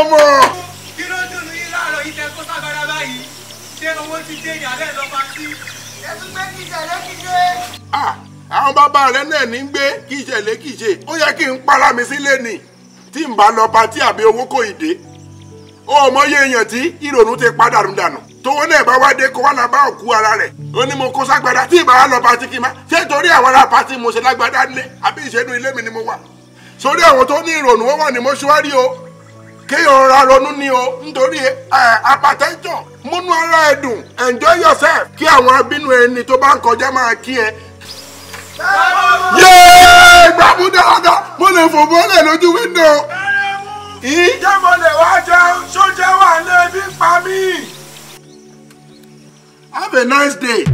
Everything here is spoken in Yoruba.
ọmọ. kí ló dùn yín láàárọ̀ yìí tẹ́kọ́ sábàrà báyìí? Ṣé owó ti dé ìyàlẹ́ lọ pa sí. ẹ tún pé kí ìṣẹ̀lẹ̀ kí ṣe. àwọn bàbá rẹ náà ní gbé kí ìṣẹ̀lẹ̀ kí ṣe. Ó yẹ kí n para mi sílé ni. Tí n bá lọ patí àbí owó kò ì dé. Ó mọ iye èèyàn tí ìrònú ti padà rún dànù. Tówó náà bá wá dé kó wá lábá òkú ara rẹ̀. Ó ní mo kó ságbádá. Tí ìbára lọ patí kí n má ṣé torí àwọn ará patí mo ṣe lágbádá nílé àbí ìṣẹ́nu ilé mi ni mo wà? Sórí àwọn tó ní ìrònú wọn wà ní mọ́ṣúárì o kéèyàn ra ronú ni o nítorí apatẹ́jọ́ múnú ara ẹ dùn enjoy yourself kí àwọn abínú ẹni tó bá ń kọjá máa kí ẹ yéé gbàmú dáadáa mo lè fò bọ́lẹ̀ lójú wíńdò. Ǹjẹ́ mo lè wá jẹun? Sóúnjẹ wà ní ebi pa mí. have a nice day.